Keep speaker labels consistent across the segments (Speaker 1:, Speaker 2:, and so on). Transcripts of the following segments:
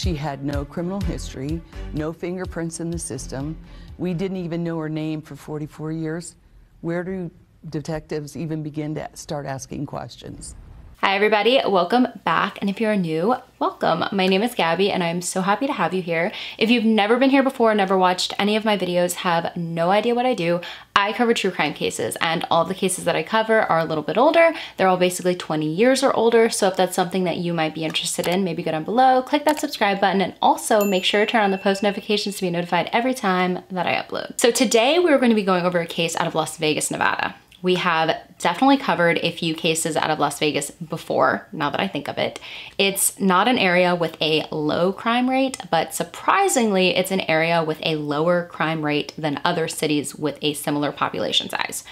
Speaker 1: She had no criminal history, no fingerprints in the system. We didn't even know her name for 44 years. Where do detectives even begin to start asking questions?
Speaker 2: Hi everybody, welcome back. And if you're new, welcome. My name is Gabby and I'm so happy to have you here. If you've never been here before, never watched any of my videos, have no idea what I do, I cover true crime cases and all the cases that I cover are a little bit older. They're all basically 20 years or older. So if that's something that you might be interested in, maybe go down below, click that subscribe button and also make sure to turn on the post notifications to be notified every time that I upload. So today we're going to be going over a case out of Las Vegas, Nevada. We have definitely covered a few cases out of Las Vegas before, now that I think of it. It's not an area with a low crime rate, but surprisingly, it's an area with a lower crime rate than other cities with a similar population size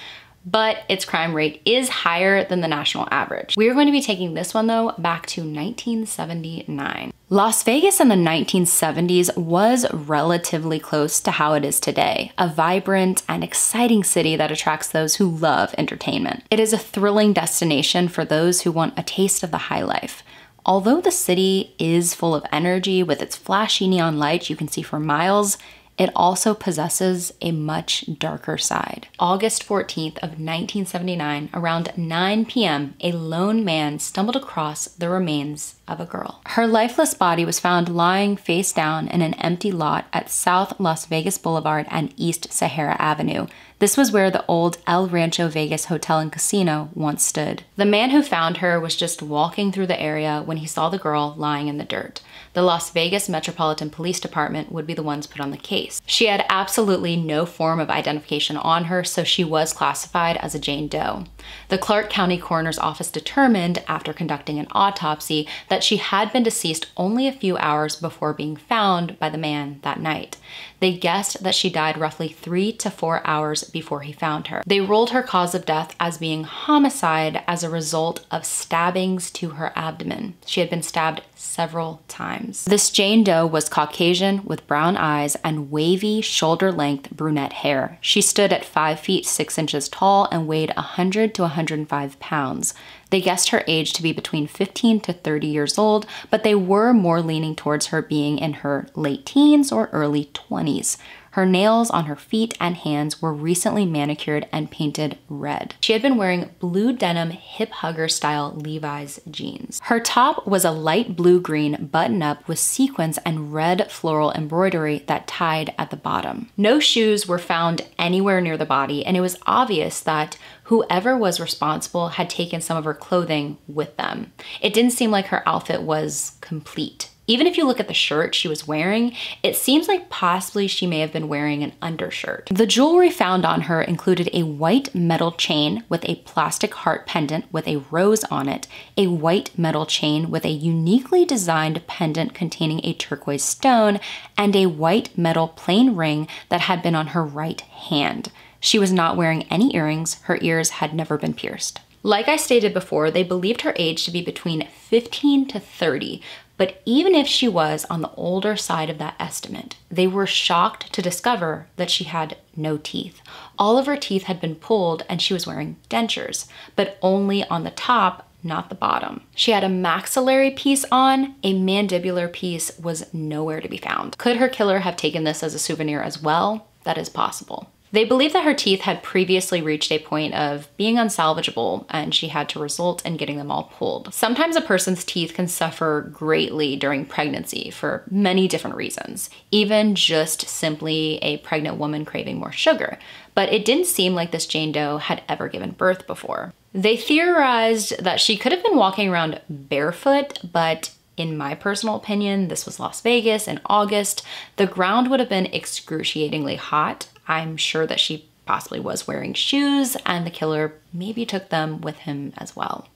Speaker 2: but its crime rate is higher than the national average. We are going to be taking this one though back to 1979. Las Vegas in the 1970s was relatively close to how it is today, a vibrant and exciting city that attracts those who love entertainment. It is a thrilling destination for those who want a taste of the high life. Although the city is full of energy with its flashy neon lights you can see for miles, it also possesses a much darker side. August 14th of 1979, around 9 p.m., a lone man stumbled across the remains of a girl. Her lifeless body was found lying face down in an empty lot at South Las Vegas Boulevard and East Sahara Avenue. This was where the old El Rancho Vegas Hotel and Casino once stood. The man who found her was just walking through the area when he saw the girl lying in the dirt the Las Vegas Metropolitan Police Department would be the ones put on the case. She had absolutely no form of identification on her, so she was classified as a Jane Doe. The Clark County Coroner's Office determined, after conducting an autopsy, that she had been deceased only a few hours before being found by the man that night. They guessed that she died roughly three to four hours before he found her. They ruled her cause of death as being homicide as a result of stabbings to her abdomen. She had been stabbed several times. This Jane Doe was Caucasian with brown eyes and wavy shoulder length brunette hair. She stood at 5 feet 6 inches tall and weighed 100 to 105 pounds. They guessed her age to be between 15 to 30 years old, but they were more leaning towards her being in her late teens or early 20s. Her nails on her feet and hands were recently manicured and painted red. She had been wearing blue denim hip hugger style Levi's jeans. Her top was a light blue green button up with sequins and red floral embroidery that tied at the bottom. No shoes were found anywhere near the body, and it was obvious that whoever was responsible had taken some of her clothing with them. It didn't seem like her outfit was complete. Even if you look at the shirt she was wearing, it seems like possibly she may have been wearing an undershirt. The jewelry found on her included a white metal chain with a plastic heart pendant with a rose on it, a white metal chain with a uniquely designed pendant containing a turquoise stone, and a white metal plain ring that had been on her right hand. She was not wearing any earrings, her ears had never been pierced. Like I stated before, they believed her age to be between 15 to 30, but even if she was on the older side of that estimate, they were shocked to discover that she had no teeth. All of her teeth had been pulled and she was wearing dentures, but only on the top not the bottom. She had a maxillary piece on, a mandibular piece was nowhere to be found. Could her killer have taken this as a souvenir as well? That is possible. They believe that her teeth had previously reached a point of being unsalvageable and she had to result in getting them all pulled. Sometimes a person's teeth can suffer greatly during pregnancy for many different reasons, even just simply a pregnant woman craving more sugar. But it didn't seem like this Jane Doe had ever given birth before. They theorized that she could have been walking around barefoot, but in my personal opinion, this was Las Vegas in August. The ground would have been excruciatingly hot I'm sure that she possibly was wearing shoes and the killer maybe took them with him as well.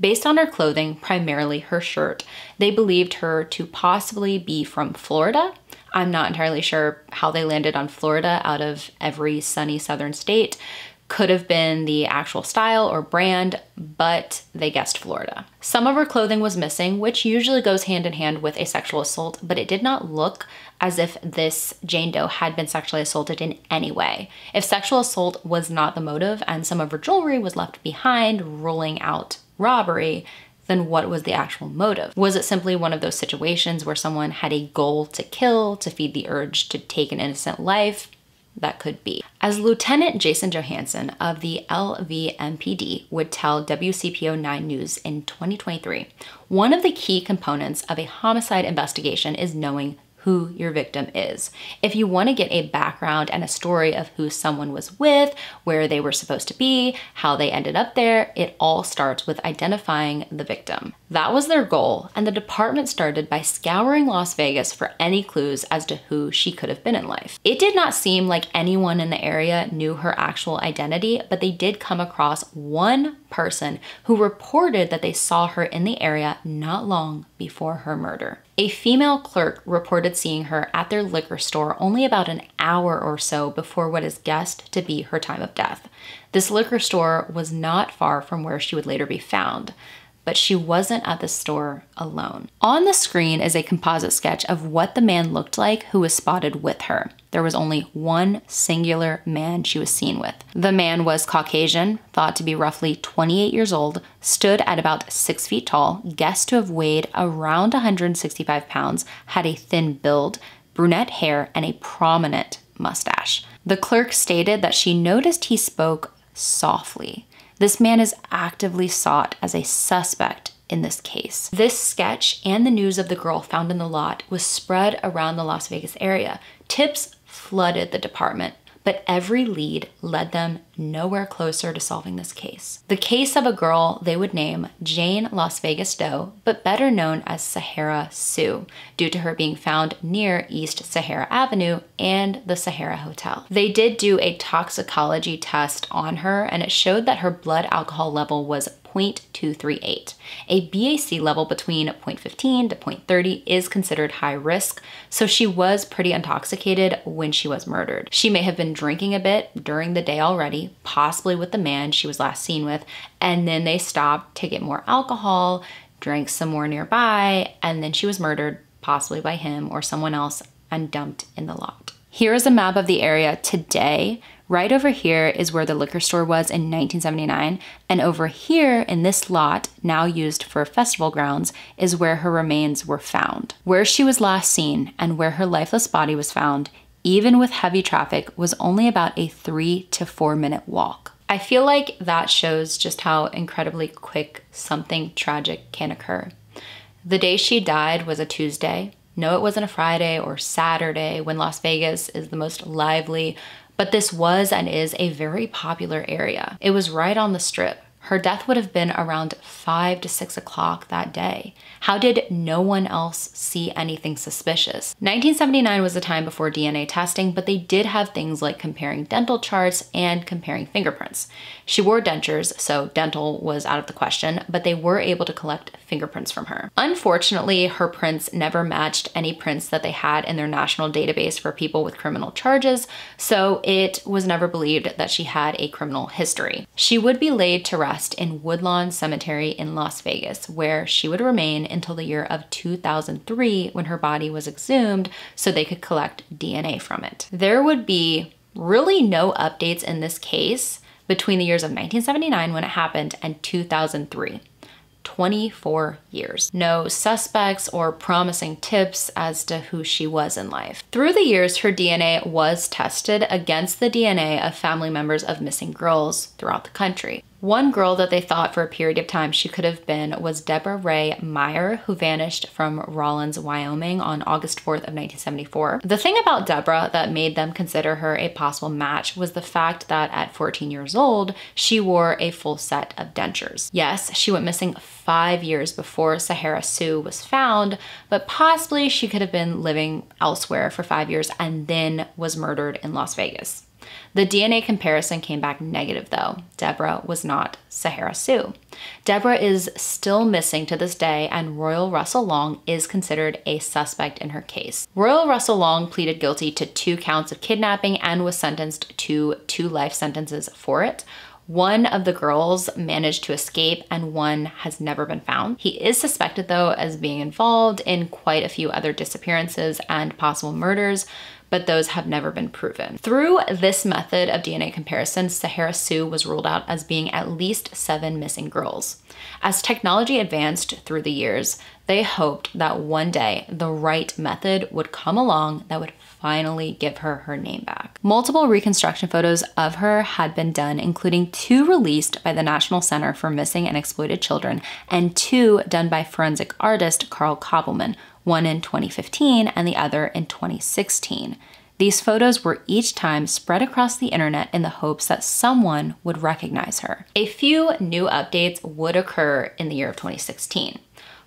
Speaker 2: Based on her clothing, primarily her shirt, they believed her to possibly be from Florida. I'm not entirely sure how they landed on Florida out of every sunny southern state, could have been the actual style or brand, but they guessed Florida. Some of her clothing was missing, which usually goes hand in hand with a sexual assault, but it did not look as if this Jane Doe had been sexually assaulted in any way. If sexual assault was not the motive and some of her jewelry was left behind, ruling out robbery, then what was the actual motive? Was it simply one of those situations where someone had a goal to kill, to feed the urge to take an innocent life? That could be. As Lieutenant Jason Johansson of the LVMPD would tell WCPO 9 News in 2023, one of the key components of a homicide investigation is knowing who your victim is. If you want to get a background and a story of who someone was with, where they were supposed to be, how they ended up there, it all starts with identifying the victim. That was their goal, and the department started by scouring Las Vegas for any clues as to who she could have been in life. It did not seem like anyone in the area knew her actual identity, but they did come across one person who reported that they saw her in the area not long before her murder. A female clerk reported seeing her at their liquor store only about an hour or so before what is guessed to be her time of death. This liquor store was not far from where she would later be found but she wasn't at the store alone. On the screen is a composite sketch of what the man looked like who was spotted with her. There was only one singular man she was seen with. The man was Caucasian, thought to be roughly 28 years old, stood at about 6 feet tall, guessed to have weighed around 165 pounds, had a thin build, brunette hair, and a prominent mustache. The clerk stated that she noticed he spoke softly. This man is actively sought as a suspect in this case. This sketch and the news of the girl found in the lot was spread around the Las Vegas area. Tips flooded the department but every lead led them nowhere closer to solving this case. The case of a girl they would name Jane Las Vegas Doe, but better known as Sahara Sue, due to her being found near East Sahara Avenue and the Sahara Hotel. They did do a toxicology test on her and it showed that her blood alcohol level was 0.238. A BAC level between 0.15 to 0.30 is considered high risk, so she was pretty intoxicated when she was murdered. She may have been drinking a bit during the day already, possibly with the man she was last seen with, and then they stopped to get more alcohol, drank some more nearby, and then she was murdered, possibly by him or someone else, and dumped in the lot. Here is a map of the area today Right over here is where the liquor store was in 1979, and over here in this lot, now used for festival grounds, is where her remains were found. Where she was last seen and where her lifeless body was found, even with heavy traffic, was only about a three to four minute walk. I feel like that shows just how incredibly quick something tragic can occur. The day she died was a Tuesday. No, it wasn't a Friday or Saturday when Las Vegas is the most lively, but this was and is a very popular area. It was right on the strip. Her death would have been around 5 to 6 o'clock that day. How did no one else see anything suspicious? 1979 was the time before DNA testing, but they did have things like comparing dental charts and comparing fingerprints. She wore dentures, so dental was out of the question, but they were able to collect fingerprints from her. Unfortunately, her prints never matched any prints that they had in their national database for people with criminal charges, so it was never believed that she had a criminal history. She would be laid to rest in Woodlawn Cemetery in Las Vegas, where she would remain until the year of 2003 when her body was exhumed so they could collect DNA from it. There would be really no updates in this case between the years of 1979 when it happened and 2003. 24 years. No suspects or promising tips as to who she was in life. Through the years, her DNA was tested against the DNA of family members of missing girls throughout the country. One girl that they thought for a period of time she could have been was Deborah Ray Meyer, who vanished from Rawlins, Wyoming on August 4th of 1974. The thing about Deborah that made them consider her a possible match was the fact that at 14 years old, she wore a full set of dentures. Yes, she went missing five years before Sahara Sue was found, but possibly she could have been living elsewhere for five years and then was murdered in Las Vegas. The DNA comparison came back negative though. Deborah was not Sahara Sue. Deborah is still missing to this day, and Royal Russell Long is considered a suspect in her case. Royal Russell Long pleaded guilty to two counts of kidnapping and was sentenced to two life sentences for it. One of the girls managed to escape and one has never been found. He is suspected though as being involved in quite a few other disappearances and possible murders, but those have never been proven. Through this method of DNA comparison, Sahara Sue was ruled out as being at least seven missing girls. As technology advanced through the years, they hoped that one day the right method would come along that would finally give her her name back. Multiple reconstruction photos of her had been done, including two released by the National Center for Missing and Exploited Children and two done by forensic artist Carl Koppelman, one in 2015 and the other in 2016. These photos were each time spread across the internet in the hopes that someone would recognize her. A few new updates would occur in the year of 2016.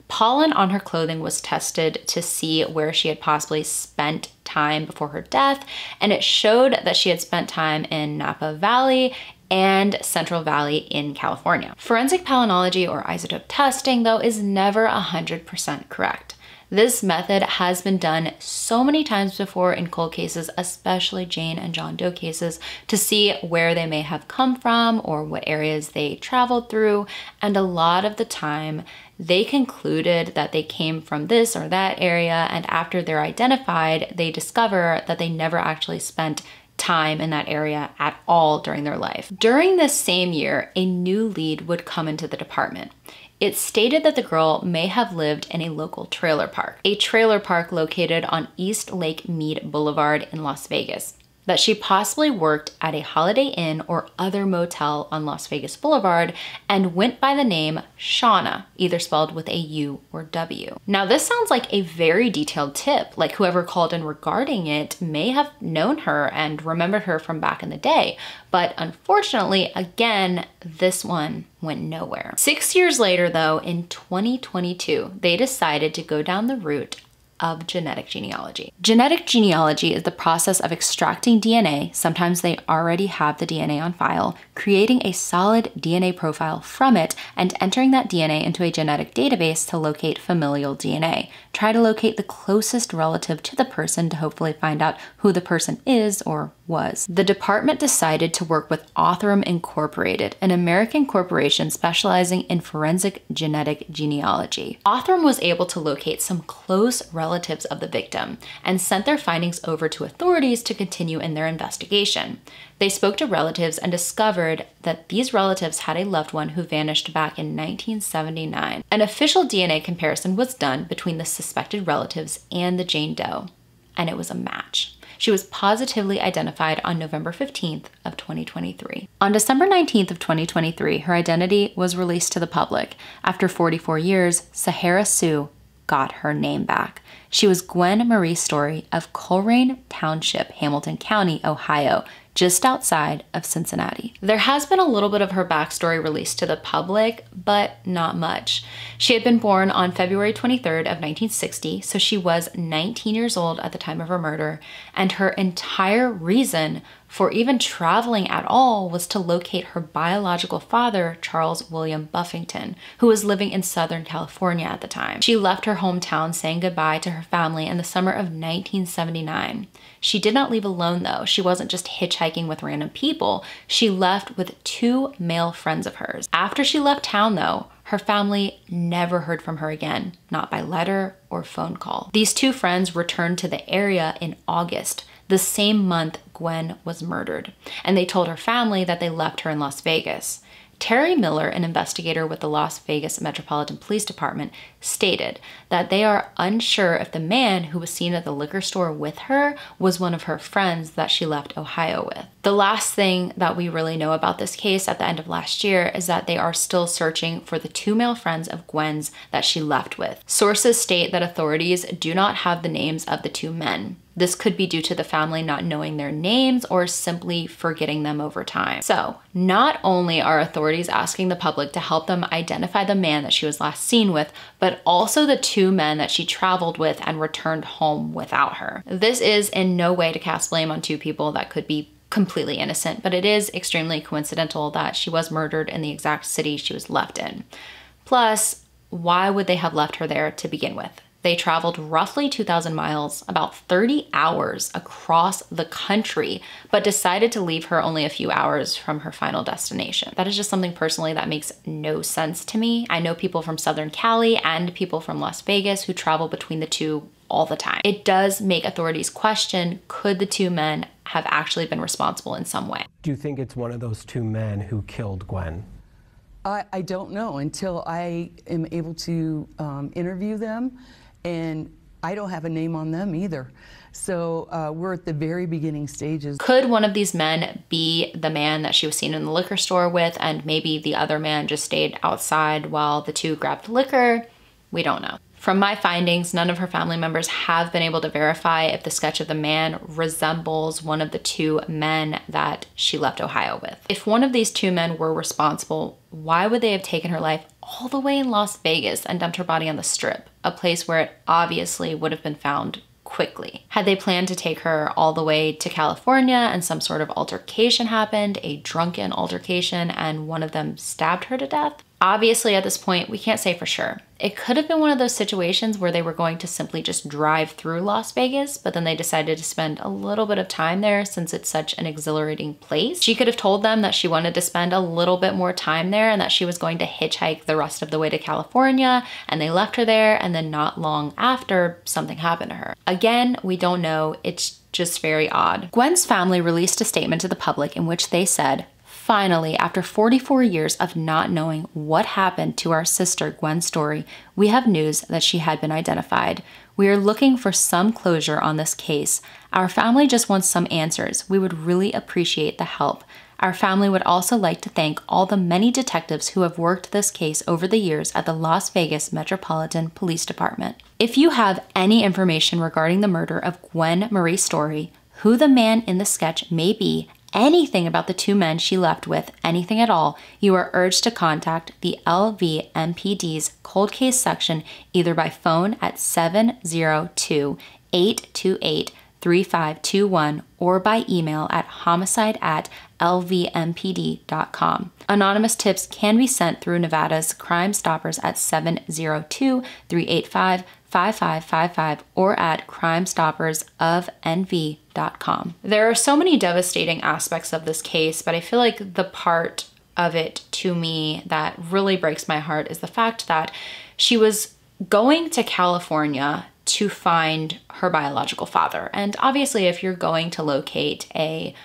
Speaker 2: Pollen on her clothing was tested to see where she had possibly spent time before her death, and it showed that she had spent time in Napa Valley and Central Valley in California. Forensic palynology or isotope testing, though, is never 100% correct. This method has been done so many times before in cold cases, especially Jane and John Doe cases, to see where they may have come from or what areas they traveled through. And a lot of the time, they concluded that they came from this or that area. And after they're identified, they discover that they never actually spent time in that area at all during their life. During this same year, a new lead would come into the department. It stated that the girl may have lived in a local trailer park, a trailer park located on East Lake Mead Boulevard in Las Vegas that she possibly worked at a Holiday Inn or other motel on Las Vegas Boulevard and went by the name Shauna, either spelled with a U or W. Now, this sounds like a very detailed tip, like whoever called in regarding it may have known her and remembered her from back in the day. But unfortunately, again, this one went nowhere. Six years later, though, in 2022, they decided to go down the route of genetic genealogy. Genetic genealogy is the process of extracting DNA, sometimes they already have the DNA on file, creating a solid DNA profile from it, and entering that DNA into a genetic database to locate familial DNA. Try to locate the closest relative to the person to hopefully find out who the person is or was. The department decided to work with Othram Incorporated, an American corporation specializing in forensic genetic genealogy. Othram was able to locate some close relatives of the victim and sent their findings over to authorities to continue in their investigation. They spoke to relatives and discovered that these relatives had a loved one who vanished back in 1979. An official DNA comparison was done between the suspected relatives and the Jane Doe, and it was a match. She was positively identified on November 15th of 2023. On December 19th of 2023, her identity was released to the public. After 44 years, Sahara Sue got her name back. She was Gwenn Marie Story of Colerain Township, Hamilton County, Ohio, just outside of Cincinnati. There has been a little bit of her backstory released to the public, but not much. She had been born on February 23rd of 1960, so she was 19 years old at the time of her murder, and her entire reason for even traveling at all was to locate her biological father, Charles William Buffington, who was living in Southern California at the time. She left her hometown saying goodbye to her family in the summer of 1979. She did not leave alone though. She wasn't just hitchhiking with random people. She left with two male friends of hers. After she left town though, her family never heard from her again, not by letter or phone call. These two friends returned to the area in August, the same month Gwenn was murdered, and they told her family that they left her in Las Vegas. Terry Miller, an investigator with the Las Vegas Metropolitan Police Department, stated that they are unsure if the man who was seen at the liquor store with her was one of her friends that she left Ohio with. The last thing that we really know about this case at the end of last year is that they are still searching for the two male friends of Gwenn's that she left with. Sources state that authorities do not have the names of the two men. This could be due to the family not knowing their names or simply forgetting them over time. So, not only are authorities asking the public to help them identify the man that she was last seen with, but also the two men that she traveled with and returned home without her. This is in no way to cast blame on two people that could be completely innocent, but it is extremely coincidental that she was murdered in the exact city she was left in. Plus, why would they have left her there to begin with? They traveled roughly 2,000 miles, about 30 hours across the country, but decided to leave her only a few hours from her final destination. That is just something personally that makes no sense to me. I know people from Southern Cali and people from Las Vegas who travel between the two all the time. It does make authorities question could the two men have actually been responsible in some way?
Speaker 3: Do you think it's one of those two men who killed Gwenn?
Speaker 1: I, I don't know until I am able to um, interview them, and I don't have a name on them either. So uh, we're at the very beginning stages.
Speaker 2: Could one of these men be the man that she was seen in the liquor store with, and maybe the other man just stayed outside while the two grabbed liquor? We don't know. From my findings, none of her family members have been able to verify if the sketch of the man resembles one of the two men that she left Ohio with. If one of these two men were responsible, why would they have taken her life all the way in Las Vegas and dumped her body on the strip, a place where it obviously would have been found quickly. Had they planned to take her all the way to California and some sort of altercation happened, a drunken altercation, and one of them stabbed her to death? Obviously, at this point, we can't say for sure. It could have been one of those situations where they were going to simply just drive through Las Vegas, but then they decided to spend a little bit of time there since it's such an exhilarating place. She could have told them that she wanted to spend a little bit more time there and that she was going to hitchhike the rest of the way to California, and they left her there, and then not long after, something happened to her. Again, we don't know. It's just very odd. Gwenn's family released a statement to the public in which they said, Finally, after 44 years of not knowing what happened to our sister Gwenn Story, we have news that she had been identified. We are looking for some closure on this case. Our family just wants some answers. We would really appreciate the help. Our family would also like to thank all the many detectives who have worked this case over the years at the Las Vegas Metropolitan Police Department. If you have any information regarding the murder of Gwenn Marie Story, who the man in the sketch may be, anything about the two men she left with, anything at all, you are urged to contact the LVMPD's cold case section either by phone at 702 828 3521 or by email at homicide at lvmpd.com. Anonymous tips can be sent through Nevada's Crime Stoppers at 702 385 5555 or at crimestoppersofnv.com. There are so many devastating aspects of this case, but I feel like the part of it to me that really breaks my heart is the fact that she was going to California to find her biological father. And obviously, if you're going to locate a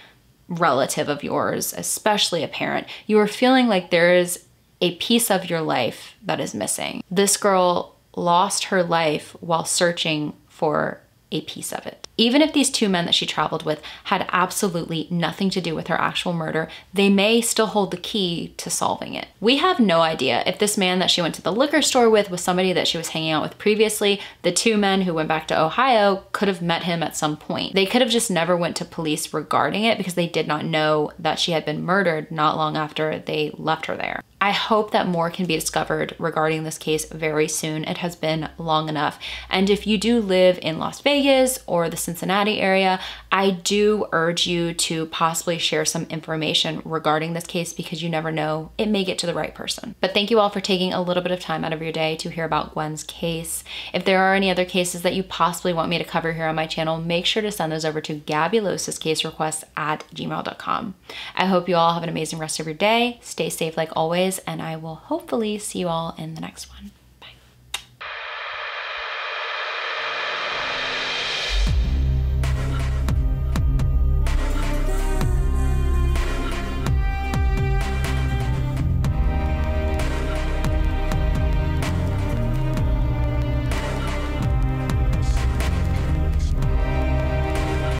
Speaker 2: relative of yours, especially a parent, you are feeling like there is a piece of your life that is missing. This girl lost her life while searching for a piece of it. Even if these two men that she traveled with had absolutely nothing to do with her actual murder, they may still hold the key to solving it. We have no idea if this man that she went to the liquor store with was somebody that she was hanging out with previously. The two men who went back to Ohio could have met him at some point. They could have just never went to police regarding it because they did not know that she had been murdered not long after they left her there. I hope that more can be discovered regarding this case very soon. It has been long enough. And if you do live in Las Vegas or the Cincinnati area, I do urge you to possibly share some information regarding this case because you never know, it may get to the right person. But thank you all for taking a little bit of time out of your day to hear about Gwenn's case. If there are any other cases that you possibly want me to cover here on my channel, make sure to send those over to Gabulosis case requests at gmail.com. I hope you all have an amazing rest of your day. Stay safe like always and I will hopefully see you all in the next one.